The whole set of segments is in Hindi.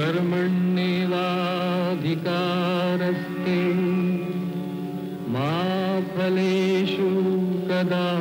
कर्मण्येवाधिकारस्ते मा फलेषु कदाचन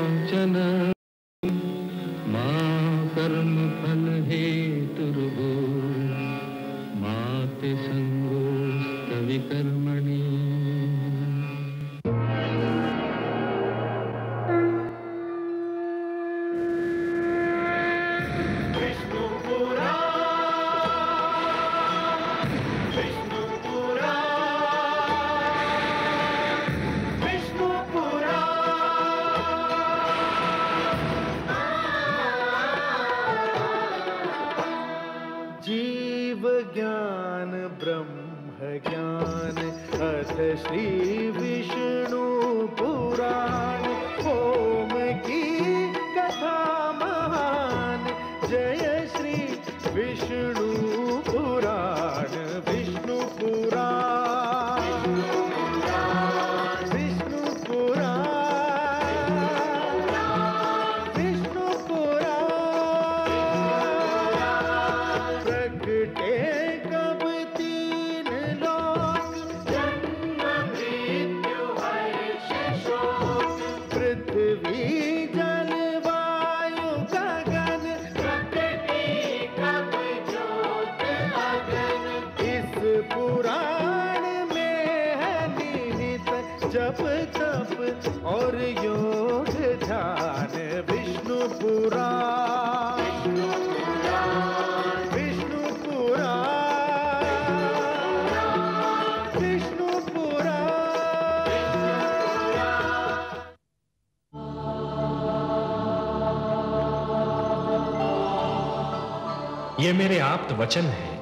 वचन है।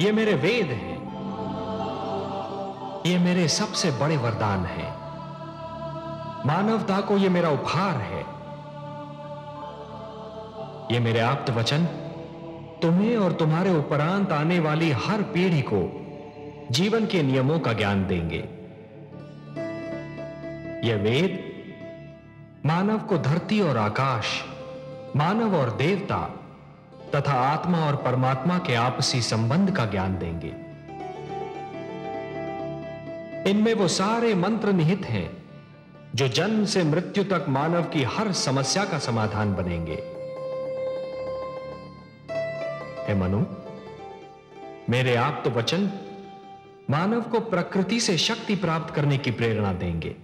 ये मेरे वेद हैं। ये मेरे सबसे बड़े वरदान हैं। मानवता को ये मेरा उपहार है। ये मेरे आप्त वचन तुम्हें और तुम्हारे उपरांत आने वाली हर पीढ़ी को जीवन के नियमों का ज्ञान देंगे। ये वेद मानव को धरती और आकाश, मानव और देवता तथा आत्मा और परमात्मा के आपसी संबंध का ज्ञान देंगे। इनमें वो सारे मंत्र निहित हैं, जो जन्म से मृत्यु तक मानव की हर समस्या का समाधान बनेंगे। हे मनु, मेरे आप तो वचन मानव को प्रकृति से शक्ति प्राप्त करने की प्रेरणा देंगे।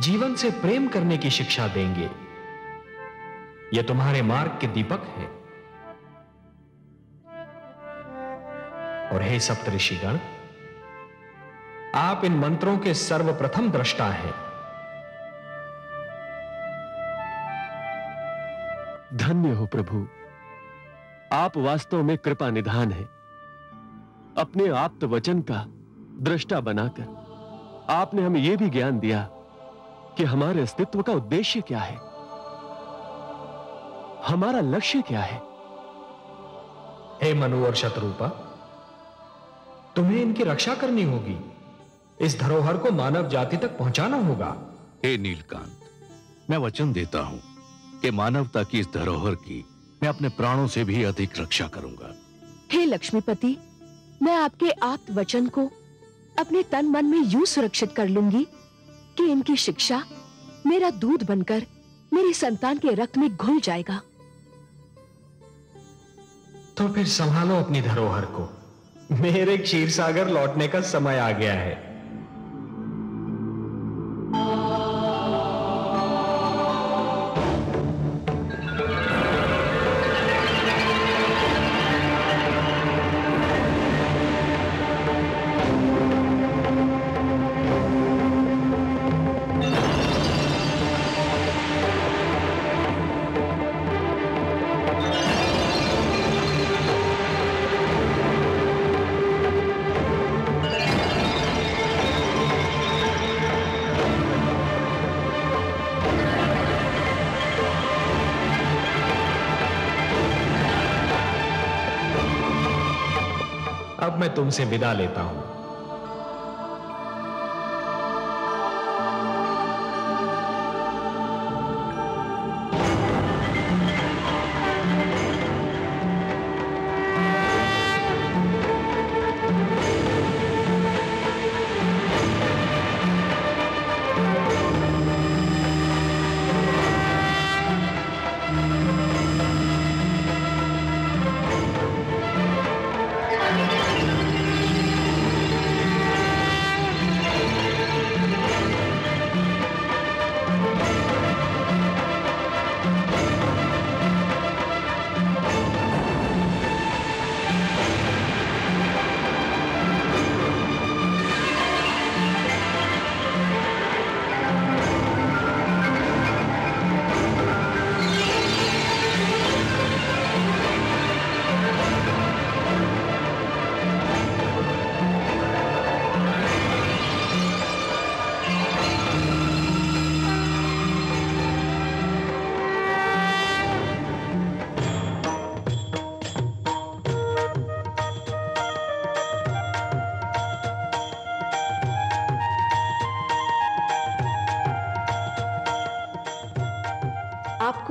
जीवन से प्रेम करने की शिक्षा देंगे। ये तुम्हारे मार्ग के दीपक हैं। और हे सप्तऋषिगण, आप इन मंत्रों के सर्वप्रथम दृष्टा हैं। धन्य हो प्रभु। आप वास्तव में कृपा निधान है। अपने आप्त वचन का दृष्टा बनाकर आपने हमें यह भी ज्ञान दिया कि हमारे अस्तित्व का उद्देश्य क्या है। हमारा लक्ष्य क्या है? हे मनु और शत्रुपा तुम्हें इनकी रक्षा करनी होगी। इस धरोहर को मानव जाति तक पहुंचाना होगा। हे नीलकांत मैं वचन देता हूँ कि मानवता की इस धरोहर की मैं अपने प्राणों से भी अधिक रक्षा करूँगा। हे लक्ष्मीपति मैं आपके आप्त वचन को अपने तन मन में यूँ सुरक्षित कर लूँगी कि इनकी शिक्षा मेरा दूध बनकर मेरी संतान के रक्त में घुल जाएगा। तो फिर संभालो अपनी धरोहर को। मेरे क्षीर सागर लौटने का समय आ गया है। तुमसे विदा लेता हूँ।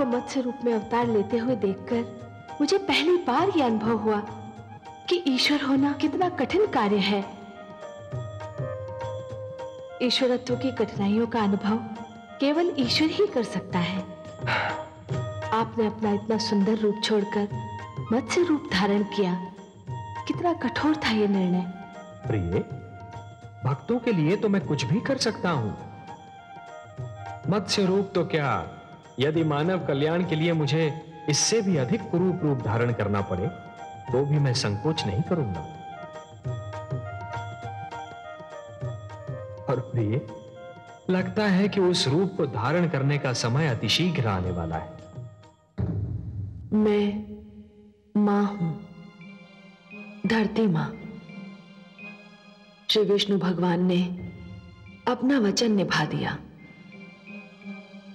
मत्स्य रूप में अवतार लेते हुए देखकर मुझे पहली बार यह अनुभव हुआ कि ईश्वर होना कितना कठिन कार्य है। ईश्वरत्व की कठिनाइयों का अनुभव केवल ईश्वर ही कर सकता है। आपने अपना इतना सुंदर रूप छोड़कर मत्स्य रूप धारण किया। कितना कठोर था यह निर्णय। प्रिय, भक्तों के लिए तो मैं कुछ भी कर सकता हूँ। मत्स्य रूप तो क्या यदि मानव कल्याण के लिए मुझे इससे भी अधिक कुरूप रूप धारण करना पड़े तो भी मैं संकोच नहीं करूँगा। और प्रिय, लगता है कि उस रूप को धारण करने का समय अतिशीघ्र आने वाला है। मैं माँ हूँ, धरती माँ। श्री विष्णु भगवान ने अपना वचन निभा दिया।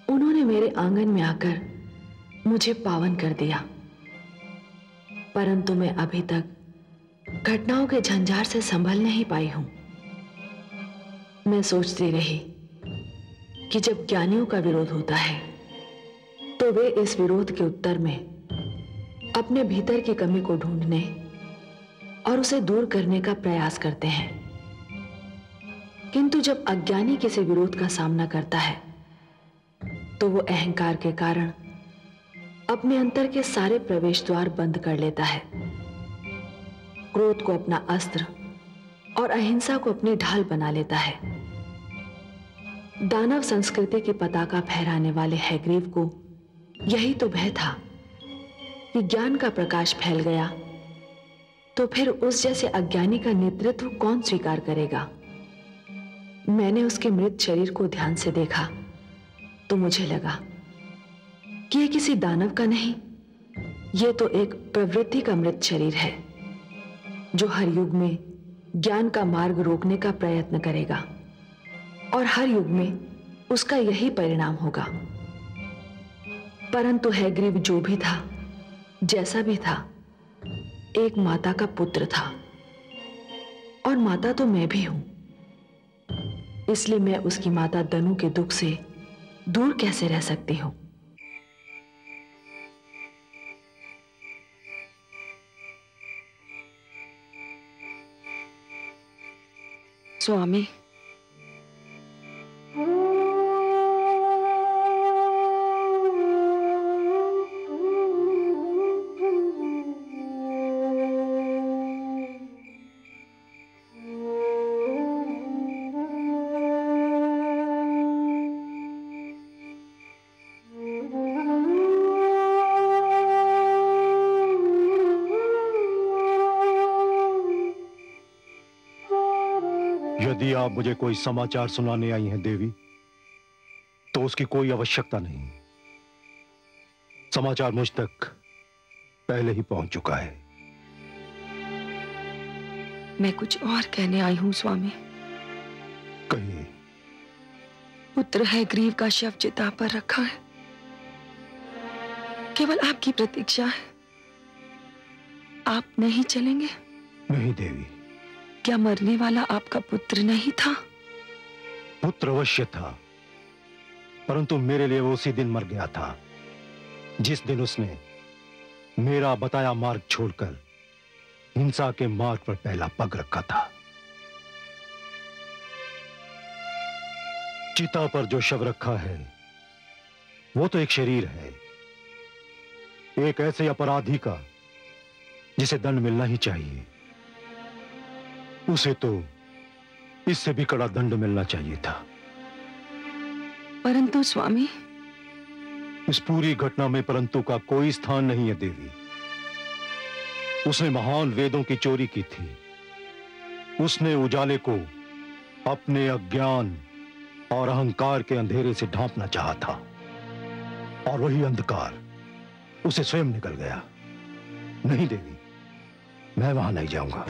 उन्होंने मेरे आँगन में आकर मुझे पावन कर दिया। परंतु मैं अभी तक घटनाओं के झंझार से संभल नहीं पाई हूँ। मैं सोचती रही कि जब ज्ञानियों का विरोध होता है तो वे इस विरोध के उत्तर में अपने भीतर की कमी को ढूँढने और उसे दूर करने का प्रयास करते हैं। किंतु जब अज्ञानी किसी विरोध का सामना करता है तो वो अहंकार के कारण अपने अंतर के सारे प्रवेश द्वार बंद कर लेता है। क्रोध को अपना अस्त्र और अहिंसा को अपनी ढाल बना लेता है। दानव संस्कृति की पताका फहराने वाले हैग्रीव को यही तो भय था कि ज्ञान का प्रकाश फैल गया तो फिर उस जैसे अज्ञानी का नेतृत्व कौन स्वीकार करेगा? मैंने उसके मृत शरीर को ध्यान से देखा। तो मुझे लगा कि यह किसी दानव का नहीं यह तो एक प्रवृत्ति का मृत शरीर है, जो हर युग में ज्ञान का मार्ग रोकने का प्रयत्न करेगा, और हर युग में उसका यही परिणाम होगा। परंतु हैग्रीव जो भी था, जैसा भी था, एक माता का पुत्र था, और माता तो मैं भी हूँ, इसलिए मैं उसकी माता दनु के दुख से दूर कैसे रह सकती हूँ? स्वामी यदि आप मुझे कोई समाचार सुनाने आई हैं देवी तो उसकी कोई आवश्यकता नहीं। समाचार मुझ तक पहले ही पहुँच चुका है। मैं कुछ और कहने आई हूँ स्वामी। कहिए। पुत्र है ग्रीव का शव चिता पर रखा है। केवल आपकी प्रतीक्षा है। आप नहीं चलेंगे? नहीं देवी। क्या मरने वाला आपका पुत्र नहीं था? पुत्र अवश्य था, परंतु मेरे लिए वो उसी दिन मर गया था, जिस दिन उसने मेरा बताया मार्ग छोड़कर हिंसा के मार्ग पर पहला पग रखा था। चिता पर जो शव रखा है, वो तो एक शरीर है, एक ऐसे अपराधी का, जिसे दंड मिलना ही चाहिए। उसे तो इससे भी कड़ा दंड मिलना चाहिए था। परंतु स्वामी। इस पूरी घटना में परंतु का कोई स्थान नहीं है देवी। उसने महान वेदों की चोरी की थी। उसने उजाले को अपने अज्ञान और अहंकार के अंधेरे से ढांपना चाहा था। और वही अंधकार उसे स्वयं निकल गया। नहीं देवी मैं वहाँ नहीं जाऊँगा।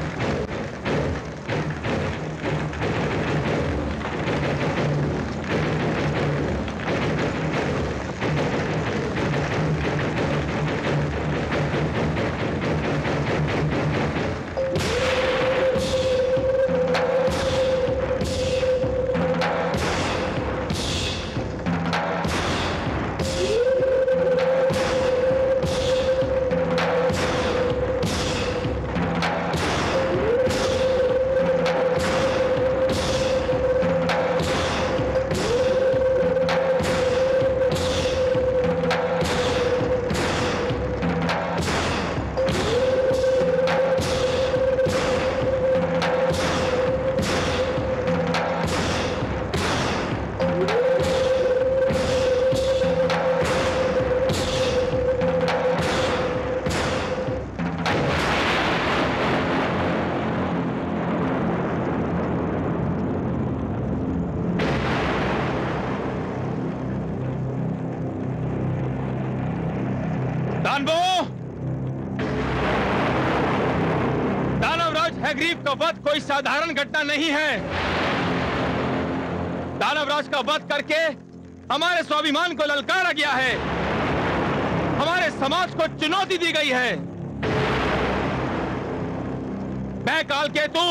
दानवो दानवराज हैग्रीव का वध कोई साधारण घटना नहीं है। दानवराज का वध करके हमारे स्वाभिमान को ललकारा गया है। हमारे समाज को चुनौती दी गई है। मैं काल केतु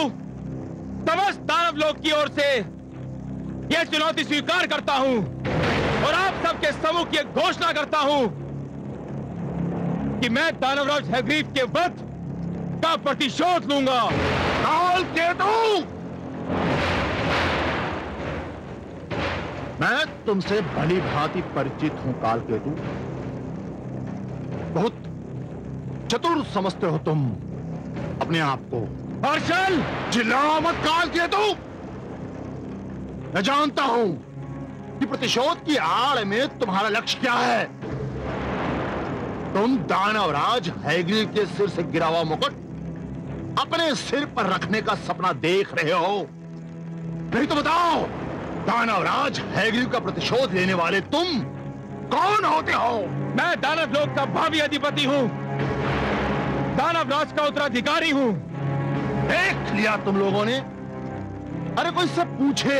समस्त दानव लोग की ओर से यह चुनौती स्वीकार करता हूँ और आप सबके समूह की घोषणा करता हूँ कि मैं दानवराज हैग्रीव के वध का प्रतिशोध लूँगा। काल केतु मैं तुमसे भली भांति परिचित हूँ काल केतु बहुत चतुर समझते हो तुम अपने आप को। हर्षल! चिल्लाओ मत काल केतु मैं जानता हूँ कि प्रतिशोध की आड़ में तुम्हारा लक्ष्य क्या है। तुम दानवराज हैग्रीव के सिर से गिरा हुआ मुकुट अपने सिर पर रखने का सपना देख रहे हो। नहीं तो बताओ दानवराज हैग्रीव का प्रतिशोध लेने वाले तुम कौन होते हो? मैं दानव लोक का भावी अधिपति हूँ। दानवराज का उत्तराधिकारी हूँ। देख लिया तुम लोगों ने। अरे कोई से पूछे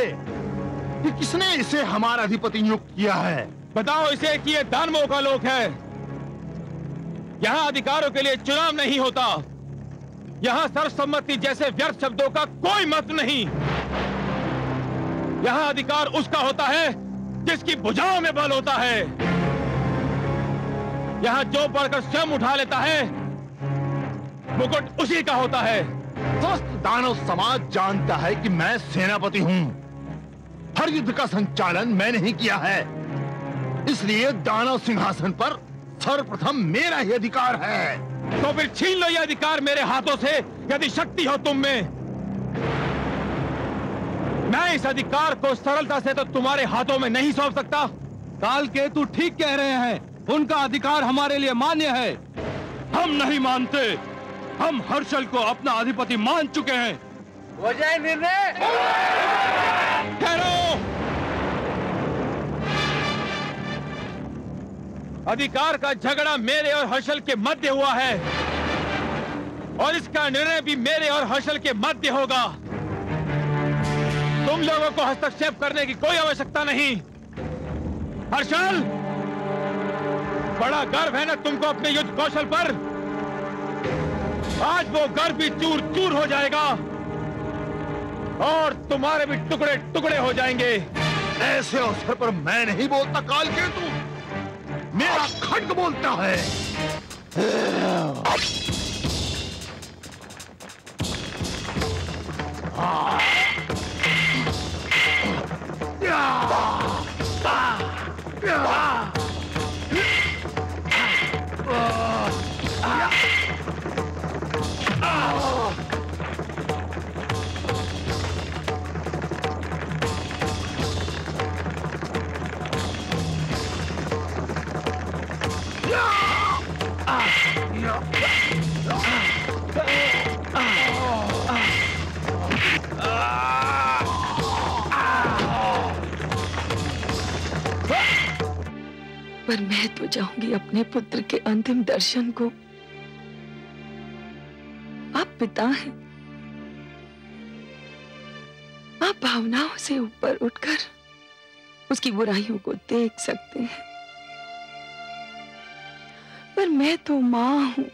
कि किसने इसे हमारा अधिपति नियुक्त किया है? बताओ इसे कि यह दानवों का लोक है। यहाँ अधिकारों के लिए चुनाव नहीं होता। यहाँ सर्वसम्मति जैसे व्यर्थ शब्दों का कोई महत्व नहीं। यहाँ अधिकार उसका होता है जिसकी भुजाओं में बल होता है। यहाँ जो पढ़कर स्वयं उठा लेता है, मुकुट उसी का होता है। स्वस्थ दानव समाज जानता है कि मैं सेनापति हूँ। हर युद्ध का संचालन मैंने ही किया है। इसलिए दानव सिंहासन पर सर्वप्रथम मेरा ही अधिकार है। तो फिर छीन लो ये अधिकार मेरे हाथों से यदि शक्ति हो तुम में। मैं इस अधिकार को सरलता से तो तुम्हारे हाथों में नहीं सौंप सकता। काल केतु ठीक कह रहे हैं उनका अधिकार हमारे लिए मान्य है। हम नहीं मानते। हम हर्षल को अपना अधिपति मान चुके हैं। हो जाए निर्णय? ठहरो! अधिकार का झगड़ा मेरे और हर्षल के मध्य हुआ है। और इसका निर्णय भी मेरे और हर्षल के मध्य होगा। तुम लोगों को हस्तक्षेप करने की कोई आवश्यकता नहीं। हर्षल! बड़ा गर्व है ना तुमको अपने युद्ध कौशल पर। आज वो गर्व भी चूर चूर हो जाएगा। और तुम्हारे भी टुकड़े टुकड़े हो जाएँगे। ऐसे अवसर पर मैं नहीं बोलता काल केतु मेरा खंड बोलता है। पर मैं तो चाहूँगी अपने पुत्र के अंतिम दर्शन को। आप पिता हैं। आप भावनाओं से ऊपर उठकर उसकी बुराइयों को देख सकते हैं। पर मैं तो माँ हूँ।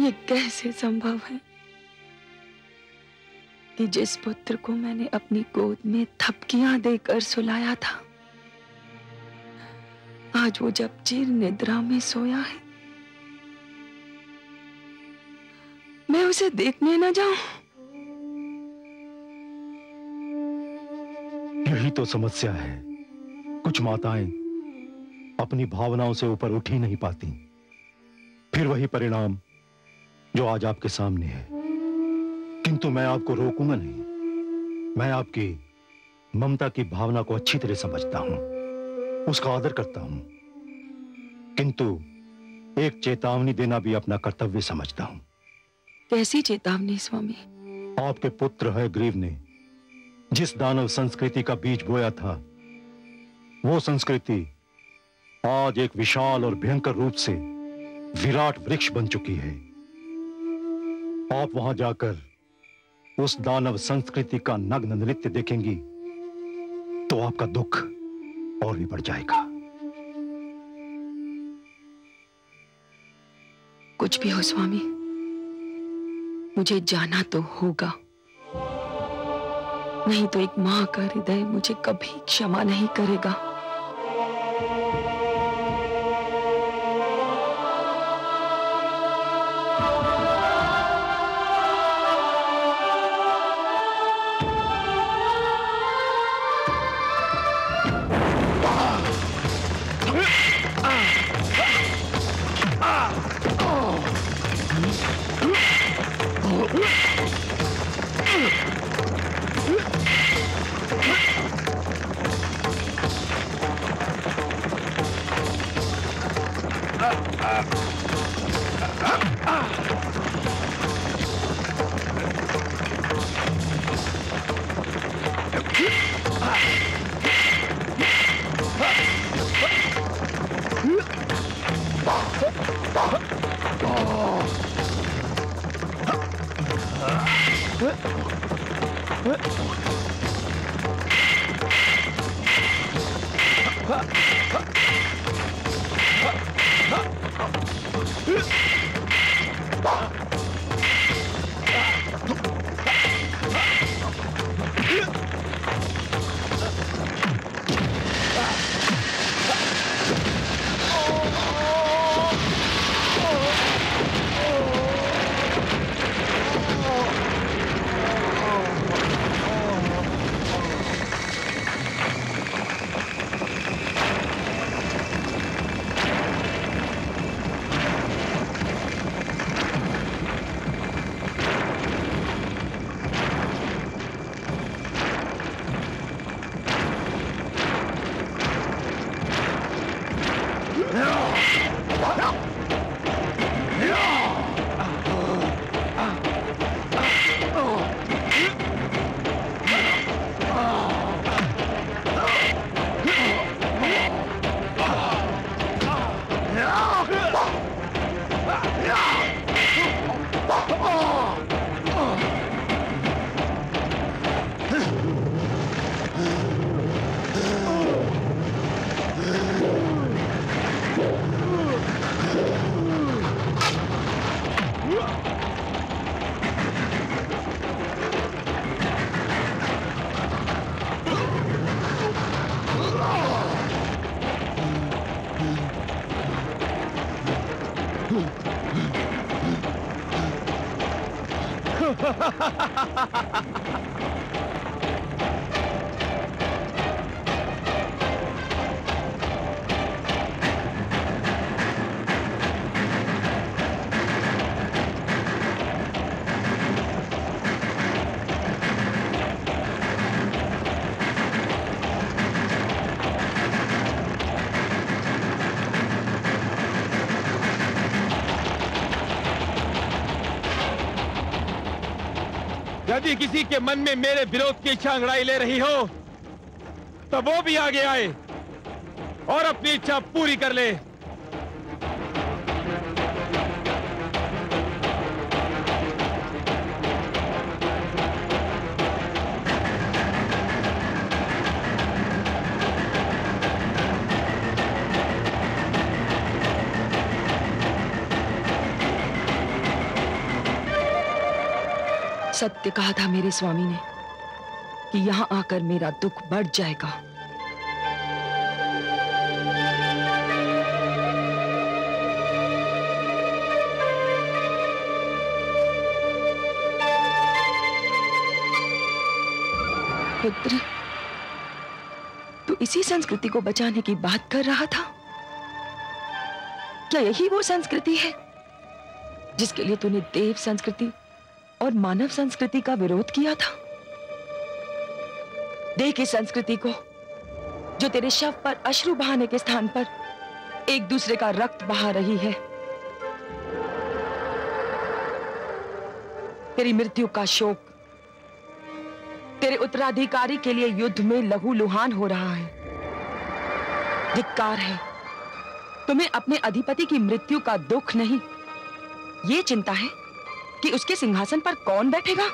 ये कैसे संभव है? कि जिस पुत्र को मैंने अपनी गोद में थपकियाँ देकर सुलाया था, आज वो जब चिर निद्रा में सोया है, मैं उसे देखने न जाऊँ। यही तो समस्या है। कुछ माताएँ अपनी भावनाओं से ऊपर उठ ही नहीं पाती। फिर वही परिणाम जो आज आपके सामने है। किंतु मैं आपको रोकूँगा नहीं। मैं आपकी ममता की भावना को अच्छी तरह समझता हूँ उसका आदर करता हूँ। किंतु एक चेतावनी देना भी अपना कर्तव्य समझता हूँ। कैसी चेतावनी स्वामी? आपके पुत्र है ग्रीव ने। जिस दानव संस्कृति का बीज बोया था वो संस्कृति आज एक विशाल और भयंकर रूप से विराट वृक्ष बन चुकी है। आप वहाँ जाकर उस दानव संस्कृति का नग्न नृत्य देखेंगी तो आपका दुख और भी बढ़ जाएगा। कुछ भी हो स्वामी, मुझे जाना तो होगा। नहीं तो एक माँ का हृदय मुझे कभी क्षमा नहीं करेगा। यदि किसी के मन में मेरे विरोध की इच्छा अंगड़ाई ले रही हो तो वो भी आगे आए और अपनी इच्छा पूरी कर ले। सत्य कहा था मेरे स्वामी ने कि यहाँ आकर मेरा दुख बढ़ जाएगा। पुत्र, तू इसी संस्कृति को बचाने की बात कर रहा था? क्या यही वो संस्कृति है जिसके लिए तूने देव संस्कृति और मानव संस्कृति का विरोध किया था। देख इस संस्कृति को, जो तेरे शव पर अश्रु बहाने के स्थान पर एक दूसरे का रक्त बहा रही है, तेरी मृत्यु का शोक, तेरे उत्तराधिकारी के लिए युद्ध में लहू लुहान हो रहा है। धिक्कार है। तुम्हें अपने अधिपति की मृत्यु का दुख नहीं। ये चिंता है कि उसके सिंहासन पर कौन बैठेगा?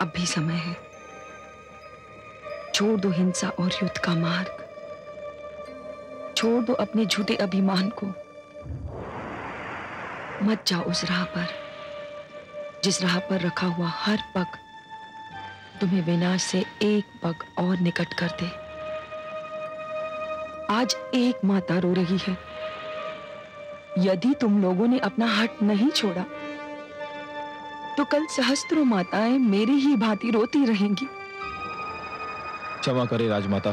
अब भी समय है। छोड़ दो हिंसा और युद्ध का मार्ग। छोड़ दो अपने झूठे अभिमान को। मत जाओ उस राह पर, जिस राह पर रखा हुआ हर पग तुम्हें विनाश से एक पग और निकट कर दे। आज एक माता रो रही है। यदि तुम लोगों ने अपना हट नहीं छोड़ा तो कल सहस्त्रों माताएँ मेरी ही भांति रोती रहेंगी। क्षमा करे राजमाता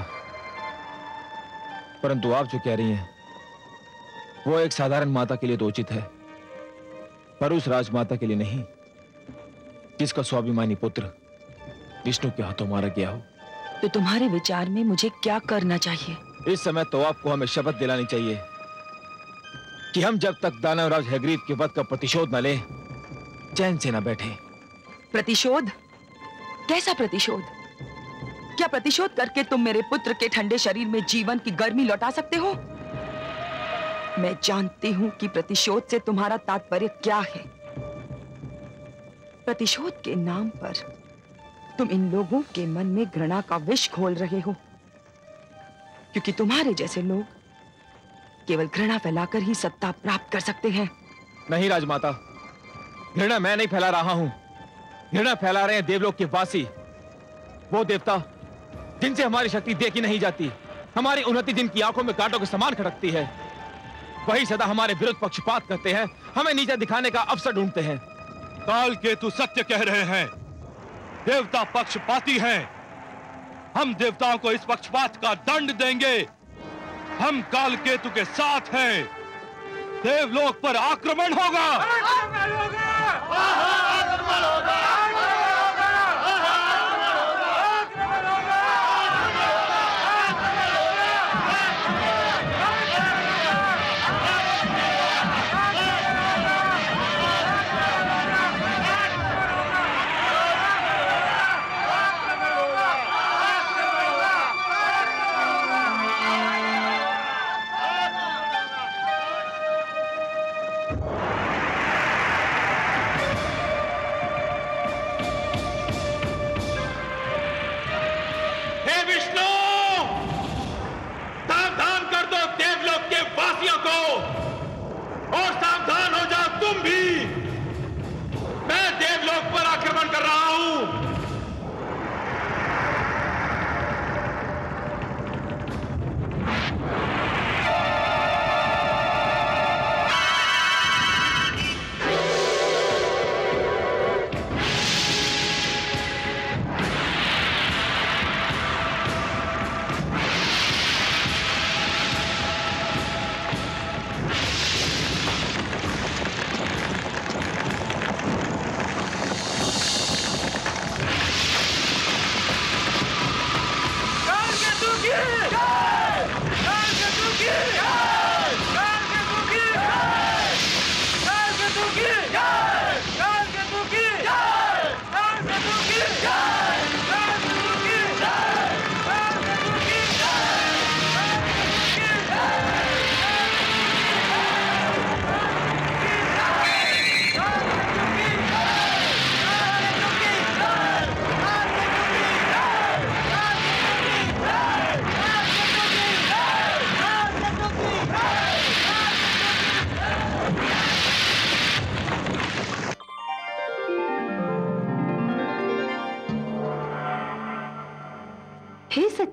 परंतु आप जो कह रही हैं वो एक साधारण माता के लिए तो उचित है पर उस राजमाता के लिए नहीं जिसका स्वाभिमानी पुत्र विष्णु के हाथों मारा गया हो। तो तुम्हारे विचार में मुझे क्या करना चाहिए? इस समय तो आपको हमें शपथ दिलानी चाहिए। कि हम जब तक दानवराज हैग्रीव के वध का प्रतिशोध न ले, चैन से न बैठे। प्रतिशोध? कैसा प्रतिशोध? क्या प्रतिशोध करके तुम मेरे पुत्र के ठंडे शरीर में जीवन की गर्मी लौटा सकते हो? मैं जानती हूँ कि प्रतिशोध से तुम्हारा तात्पर्य क्या है। प्रतिशोध के नाम पर तुम इन लोगों के मन में घृणा का विष घोल रहे हो। क्योंकि तुम्हारे जैसे लोग केवल घृणा फैलाकर ही सत्ता प्राप्त कर सकते हैं। नहीं राजमाता। घृणा मैं नहीं फैला रहा हूँ। घृणा फैला रहे हैं देवलोक के वासी। वो देवता जिनसे हमारी शक्ति देखी नहीं जाती हमारी उन्नति जिनकी आँखों में कांटों के समान खड़कती है। वही सदा हमारे विरुद्ध पक्षपात करते हैं हमें नीचे दिखाने का अवसर ढूंढते हैं। काल केतु सत्य कह रहे हैं। देवता पक्षपाती हैं। हम देवताओं को इस पक्षपात का दंड देंगे। हम काल केतु के साथ हैं। देवलोक पर आक्रमण होगा। हे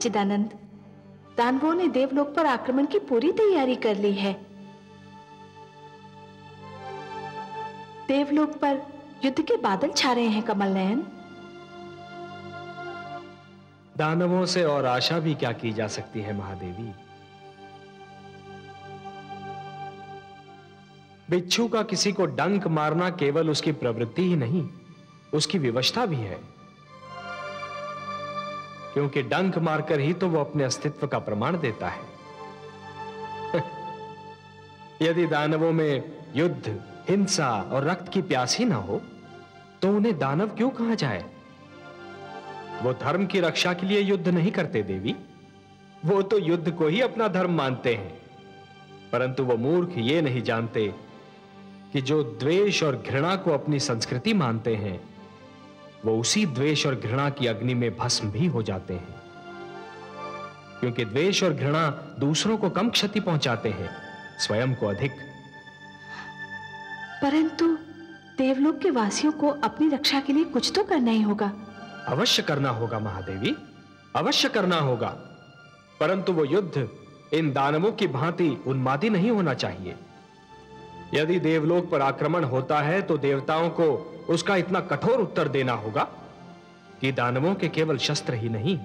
सच्चिदानंद, दानवों ने देवलोक पर आक्रमण की पूरी तैयारी कर ली है। देवलोक पर युद्ध के बादल छा रहे हैं कमल नयन दानवों से और आशा भी क्या की जा सकती है, महादेवी? बिच्छू का किसी को डंक मारना केवल उसकी प्रवृत्ति ही नहीं, उसकी विवशता भी है। क्योंकि डंक मारकर ही तो वो अपने अस्तित्व का प्रमाण देता है। यदि दानवों में युद्ध, हिंसा और रक्त की प्यास ही ना हो तो उन्हें दानव क्यों कहा जाए? वो धर्म की रक्षा के लिए युद्ध नहीं करते, देवी। वो तो युद्ध को ही अपना धर्म मानते हैं। परंतु वो मूर्ख ये नहीं जानते कि जो द्वेष और घृणा को अपनी संस्कृति मानते हैं वो उसी द्वेष और घृणा की अग्नि में भस्म भी हो जाते हैं। क्योंकि द्वेष और घृणा दूसरों को कम क्षति पहुंचाते हैं स्वयं को अधिक। परंतु देवलोक के वासियों को अपनी रक्षा के लिए कुछ तो करना ही होगा। अवश्य करना होगा महादेवी अवश्य करना होगा। परंतु वो युद्ध इन दानवों की भांति उन्मादी नहीं होना चाहिए। यदि देवलोक पर आक्रमण होता है तो देवताओं को उसका इतना कठोर उत्तर देना होगा कि दानवों के केवल शस्त्र ही नहीं,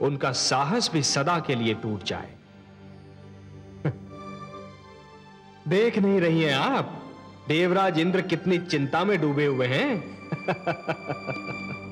उनका साहस भी सदा के लिए टूट जाए। देख नहीं रही हैं आप? देवराज इंद्र कितनी चिंता में डूबे हुए हैं।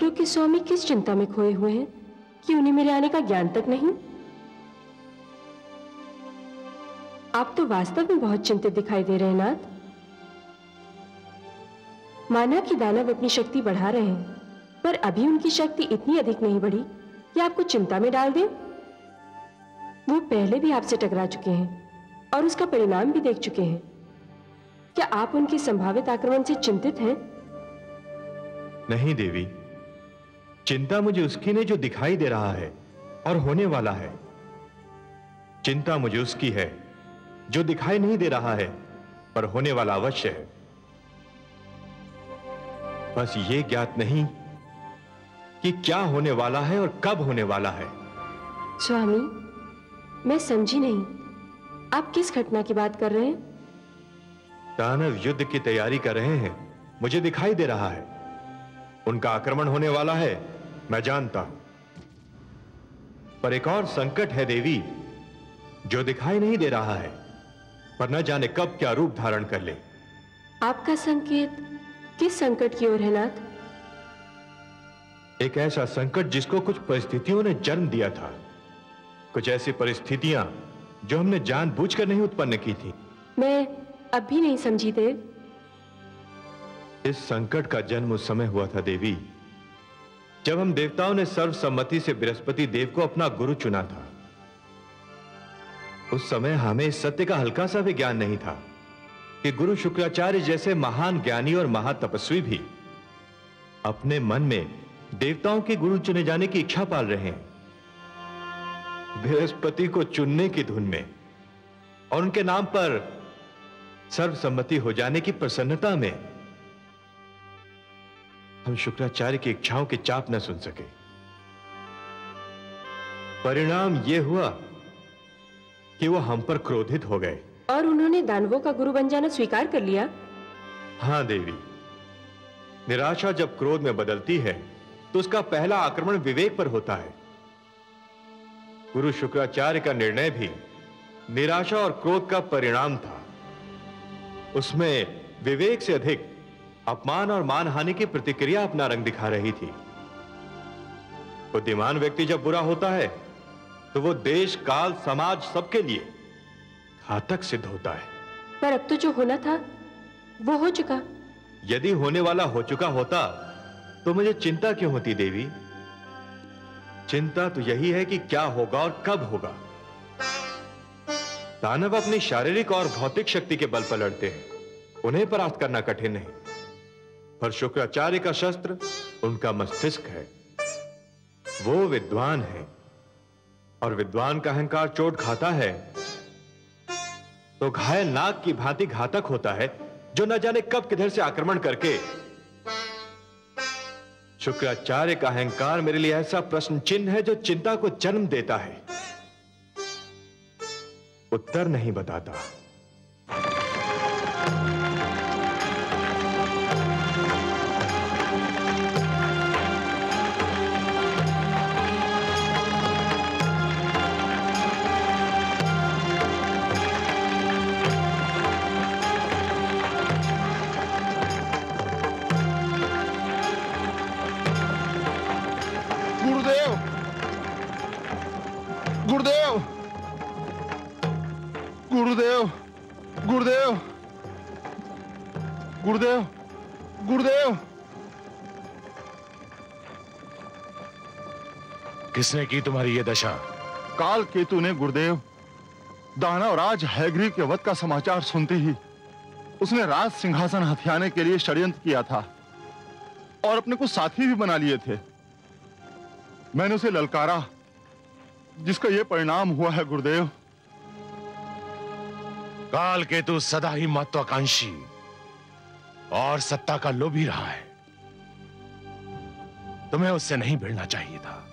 देवलोक के स्वामी किस चिंता में खोए हुए हैं कि उन्हें मेरे आने का ज्ञान तक नहीं? आप तो वास्तव में बहुत चिंतित दिखाई दे रहे हैं, नाथ। माना कि दानव अपनी शक्ति बढ़ा रहे हैं, पर अभी उनकी शक्ति इतनी अधिक नहीं बढ़ी कि आपको चिंता में डाल दें। वो पहले भी आपसे टकरा चुके हैं और उसका परिणाम भी देख चुके हैं। क्या आप उनके संभावित आक्रमण से चिंतित हैं? नहीं, देवी। चिंता मुझे उसकी नहीं जो दिखाई दे रहा है और होने वाला है। चिंता मुझे उसकी है जो दिखाई नहीं दे रहा है पर होने वाला अवश्य है। बस ये ज्ञात नहीं कि क्या होने वाला है और कब होने वाला है। स्वामी मैं समझी नहीं। आप किस घटना की बात कर रहे हैं? दानव युद्ध की तैयारी कर रहे हैं। मुझे दिखाई दे रहा है। उनका आक्रमण होने वाला है। मैं जानता हूँ। पर एक और संकट है देवी जो दिखाई नहीं दे रहा है पर न जाने कब क्या रूप धारण कर ले। आपका संकेत किस संकट की ओर है नाथ? एक ऐसा संकट जिसको कुछ परिस्थितियों ने जन्म दिया था। कुछ ऐसी परिस्थितियाँ जो हमने जानबूझकर नहीं उत्पन्न की थी। मैं अब भी नहीं समझी देव। इस संकट का जन्म उस समय हुआ था, देवी, जब हम देवताओं ने सर्वसम्मति से बृहस्पति देव को अपना गुरु चुना था। उस समय हमें इस सत्य का हल्का सा भी ज्ञान नहीं था कि गुरु शुक्राचार्य जैसे महान ज्ञानी और महातपस्वी भी अपने मन में देवताओं के गुरु चुने जाने की इच्छा पाल रहे हैं। बृहस्पति को चुनने की धुन में और उनके नाम पर सर्वसम्मति हो जाने की प्रसन्नता में हम शुक्राचार्य की इच्छाओं की चाप न सुन सके। परिणाम यह हुआ कि वो हम पर क्रोधित हो गए। और उन्होंने दानवों का गुरु बन जाना स्वीकार कर लिया। हाँ देवी निराशा जब क्रोध में बदलती है तो उसका पहला आक्रमण विवेक पर होता है। गुरु शुक्राचार्य का निर्णय भी निराशा और क्रोध का परिणाम था। उसमें विवेक से अधिक अपमान और मानहानि की प्रतिक्रिया अपना रंग दिखा रही थी। बुद्धिमान व्यक्ति जब बुरा होता है तो वो देश काल समाज सबके लिए घातक सिद्ध होता है। पर अब तो जो होना था वो हो चुका। यदि होने वाला हो चुका होता तो मुझे चिंता क्यों होती देवी? चिंता तो यही है कि क्या होगा और कब होगा। दानव अपनी शारीरिक और भौतिक शक्ति के बल पर लड़ते हैं। उन्हें परास्त करना कठिन नहीं। पर शुक्राचार्य का शस्त्र उनका मस्तिष्क है। वो विद्वान है और विद्वान का अहंकार चोट खाता है। तो घायल नाग की भांति घातक होता है, जो न जाने कब किधर से आक्रमण करके। शुक्राचार्य का अहंकार मेरे लिए ऐसा प्रश्न चिन्ह है, जो चिंता को जन्म देता है। उत्तर नहीं बताता। किसने की तुम्हारी ये दशा? काल केतु ने गुरुदेव दानव राज हैग्रीव के वध का समाचार सुनते ही उसने राज सिंहासन हथियाने के लिए षड्यंत्र किया था और अपने को साथी भी बना लिए थे। मैंने उसे ललकारा जिसका यह परिणाम हुआ है गुरुदेव। काल केतु सदा ही महत्वाकांक्षी और सत्ता का लोभी रहा है। तुम्हें उससे नहीं भिड़ना चाहिए था।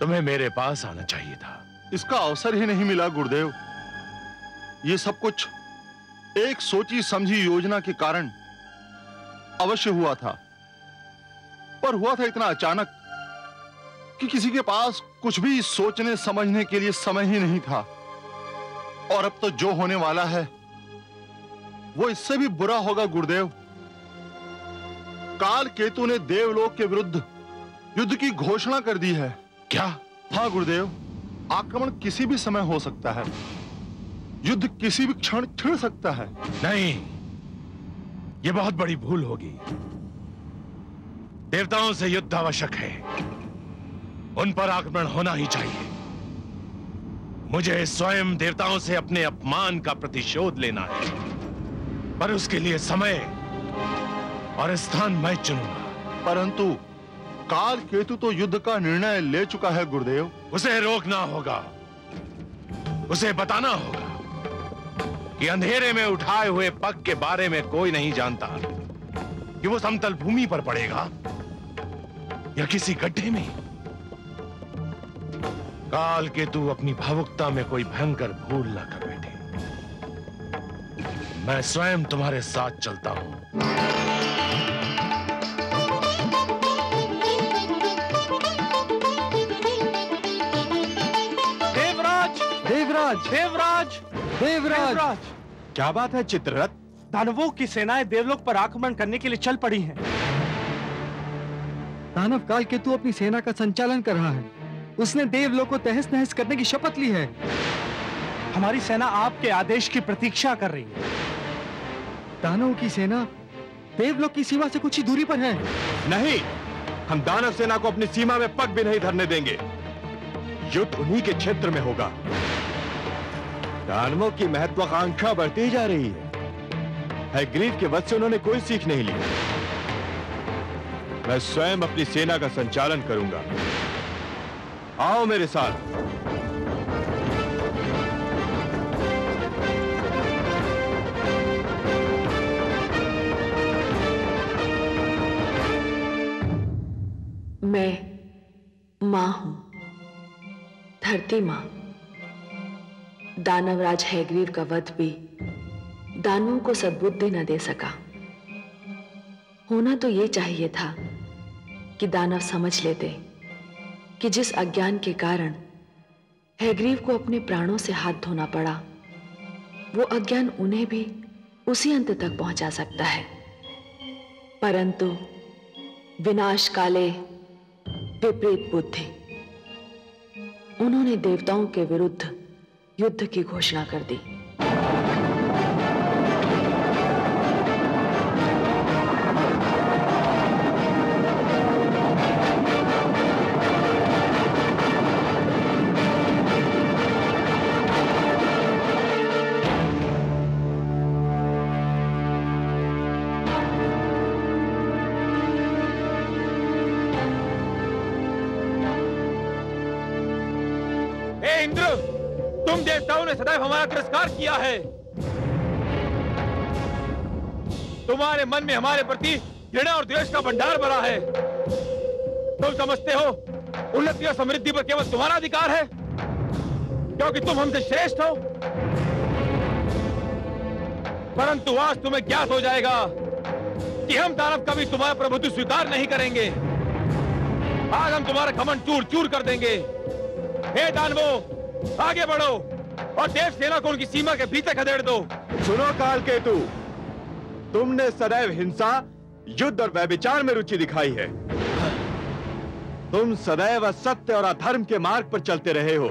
तुम्हें मेरे पास आना चाहिए था। इसका अवसर ही नहीं मिला, गुरुदेव। ये सब कुछ एक सोची समझी योजना के कारण अवश्य हुआ था। पर हुआ था इतना अचानक कि किसी के पास कुछ भी सोचने, समझने के लिए समय ही नहीं था। और अब तो जो होने वाला है, वो इससे भी बुरा होगा, गुरुदेव। काल केतु ने देवलोक के विरुद्ध युद्ध की घोषणा कर दी है। क्या? हाँ गुरुदेव। आक्रमण किसी भी समय हो सकता है। युद्ध किसी भी क्षण छिड़ सकता है। नहीं यह बहुत बड़ी भूल होगी। देवताओं से युद्ध आवश्यक है। उन पर आक्रमण होना ही चाहिए। मुझे स्वयं देवताओं से अपने अपमान का प्रतिशोध लेना है। पर उसके लिए समय और स्थान मैं चुनूँगा। परंतु काल केतु तो युद्ध का निर्णय ले चुका है, गुरुदेव। उसे रोकना होगा। उसे बताना होगा कि अंधेरे में उठाए हुए पग के बारे में कोई नहीं जानता कि वो समतल भूमि पर पड़ेगा या किसी गड्ढे में। काल के तू अपनी भावुकता में कोई भयंकर भूल ना कर बैठे। मैं स्वयं तुम्हारे साथ चलता हूँ। देवराज। देवराज। देवराज। क्या बात है चित्ररथ? दानवों की सेनाएँ देवलोक पर आक्रमण करने के लिए चल पड़ी हैं। दानव काल केतु अपनी सेना का संचालन कर रहा है। उसने देवलोक को तहस नहस करने की शपथ ली है। हमारी सेना आपके आदेश की प्रतीक्षा कर रही है। दानवों की सेना देवलोक की सीमा से कुछ ही दूरी पर है। नहीं हम दानव सेना को अपनी सीमा में पग भी नहीं धरने देंगे। युद्ध उन्हीं के क्षेत्र में होगा। दानवों की महत्वाकांक्षा बढ़ती जा रही है। हैग्रीव के वध से उन्होंने कोई सीख नहीं ली। मैं स्वयं अपनी सेना का संचालन करूँगा। आओ मेरे साथ। मैं माँ हूँ। धरती माँ। दानवराज हैग्रीव का वध भी दानवों को सद्बुद्धि न दे सका। होना तो ये चाहिए था कि दानव समझ लेते कि जिस अज्ञान के कारण हैग्रीव को अपने प्राणों से हाथ धोना पड़ा, वो अज्ञान उन्हें भी उसी अंत तक पहुँचा सकता है। परंतु विनाश काले विपरीत बुद्धि, उन्होंने देवताओं के विरुद्ध युद्ध की घोषणा कर दी। किया है। तुम्हारे मन में हमारे प्रति घृणा और द्वेष का भंडार भरा है। तुम समझते हो, उन्नति और समृद्धि पर केवल तुम्हारा अधिकार है, क्योंकि तुम हमसे श्रेष्ठ हो। परंतु आज तुम्हें ज्ञात हो जाएगा कि हम दानव कभी तुम्हारा प्रभुत्व स्वीकार नहीं करेंगे। आज हम तुम्हारा घमंड चूर चूर कर देंगे। हे दानवो, आगे बढ़ो। और देव सेना को उनकी सीमा के भीतर खदेड़ दो। सुनो काल केतु तुमने सदैव हिंसा, युद्ध और व्यभिचार में रुचि दिखाई है। तुम सदैव असत्य और अधर्म के मार्ग पर चलते रहे हो,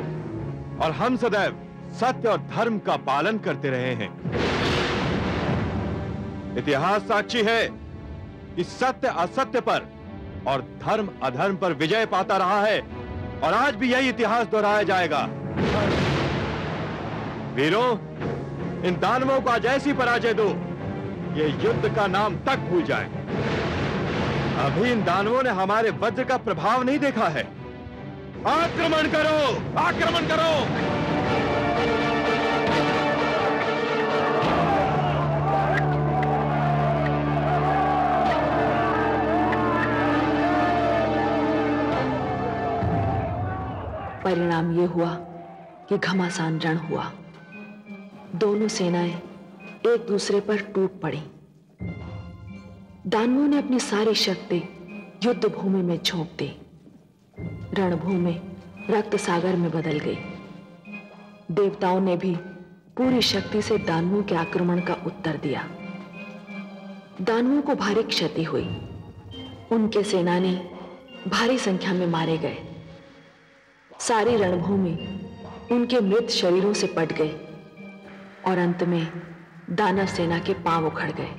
और हम सदैव सत्य और धर्म का पालन करते रहे हैं। इतिहास साक्षी है कि सत्य असत्य पर और धर्म अधर्म पर विजय पाता रहा है, और आज भी यही इतिहास दोहराया जाएगा। वीरों, इन दानवों को आज ऐसी पराजय दो, ये युद्ध का नाम तक भूल जाए। अभी इन दानवों ने हमारे वज्र का प्रभाव नहीं देखा है। आक्रमण करो! आक्रमण करो! परिणाम ये हुआ कि घमासान रण हुआ। दोनों सेनाएँ एक दूसरे पर टूट पड़ी। दानवों ने अपनी सारी शक्ति युद्ध भूमि में झोंक दी। रणभूमि रक्त सागर में बदल गई। देवताओं ने भी पूरी शक्ति से दानवों के आक्रमण का उत्तर दिया। दानवों को भारी क्षति हुई। उनके सेनानी भारी संख्या में मारे गए। सारी रणभूमि उनके मृत शरीरों से पट गई। और अंत में दानव सेना के पाँव उखड़ गए।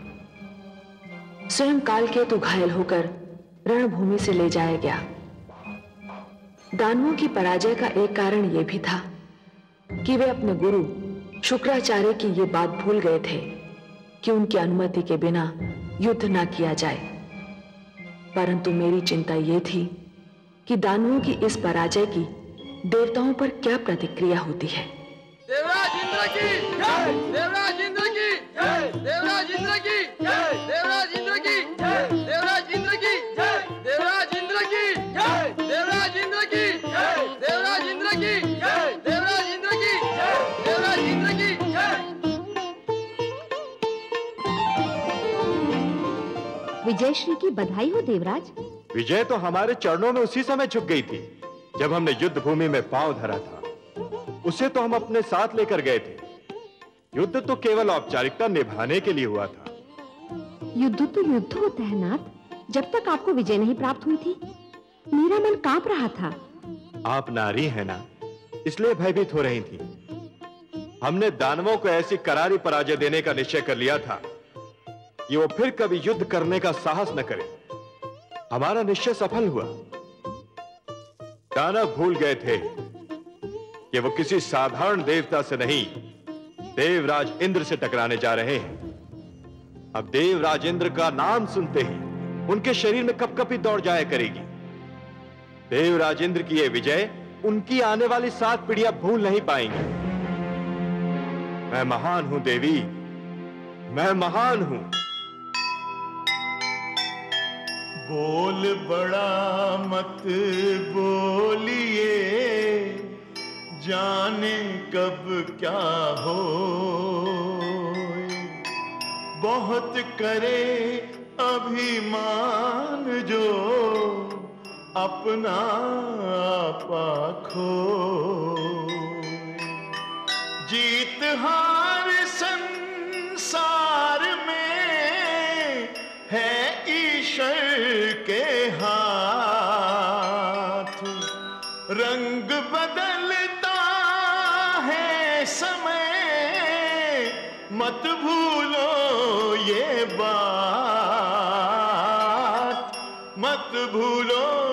स्वयं काल केतु घायल होकर रणभूमि से ले जाया गया। दानवों की पराजय का एक कारण यह भी था कि वे अपने गुरु शुक्राचार्य की ये बात भूल गए थे कि उनकी अनुमति के बिना युद्ध ना किया जाए। परंतु मेरी चिंता यह थी कि दानवों की इस पराजय की देवताओं पर क्या प्रतिक्रिया होती है? देवराज इंद्र की जय देवराज इंद्र की जय देवराज इंद्र की जय देवराज इंद्र की जय देवराज इंद्र की जय देवराज इंद्र की जय देवराज इंद्र की जय देवराज इंद्र की जय देवराज इंद्र की जय देवराज इंद्र की जय विजयश्री की बधाई हो देवराज विजय तो हमारे चरणों में उसी समय झुक गई थी जब हमने युद्ध भूमि में पाँव धरा था उसे तो हम अपने साथ लेकर गए थे। युद्ध तो केवल औपचारिकता निभाने के लिए हुआ था। युद्ध तो युद्ध होता है नाथ। जब तक आपको विजय नहीं प्राप्त हुई थी मेरा मन काँप रहा था। आप नारी हैं ना इसलिए भयभीत हो रही थी। हमने दानवों को ऐसी करारी पराजय देने का निश्चय कर लिया था कि वो फिर कभी युद्ध करने का साहस न करे। हमारा निश्चय सफल हुआ। दानव भूल गए थे। कि वो किसी साधारण देवता से नहीं, देवराज इंद्र से टकराने जा रहे हैं। अब देवराज इंद्र का नाम सुनते ही उनके शरीर में कपकपी दौड़ जाया करेगी। देवराज इंद्र की यह विजय उनकी आने वाली सात पीढ़ियाँ भूल नहीं पाएँगी। मैं महान हूँ देवी, मैं महान हूँ। बोल बड़ा मत बोलिए। जाने कब क्या हो बहुत करे अभिमान जो अपना आपा खो जीत हार संसार समय मत भूलो ये बात। मत भूलो